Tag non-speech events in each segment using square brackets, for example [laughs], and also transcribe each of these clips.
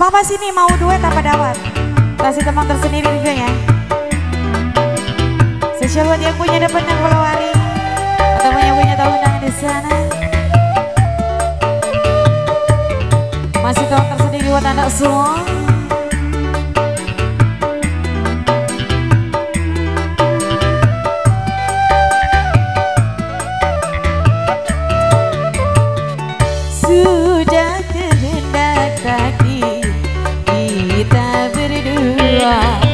Apa-apa sini mau duet apa dawat? Kasih teman tersendiri juga ya. Spesial buat yang punya dapat yang hari atau yang punya tahunan di sana. Masih tahun tersendiri buat anak semua. 对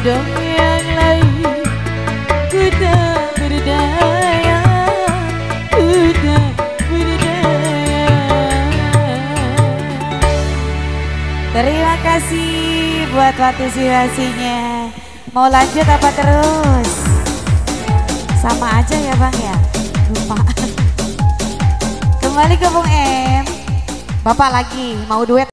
Kadang yang lain Ku berdaya Ku berdaya Terima kasih buat partisipasinya Mau lanjut apa terus? Sama aja ya Bang ya? Lupa [laughs] Kembali ke Bung M Bapak lagi mau duet